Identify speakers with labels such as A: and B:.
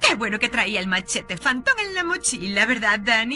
A: ¡Qué bueno que traía el machete Phantom en la mochila, ¿verdad, Danny?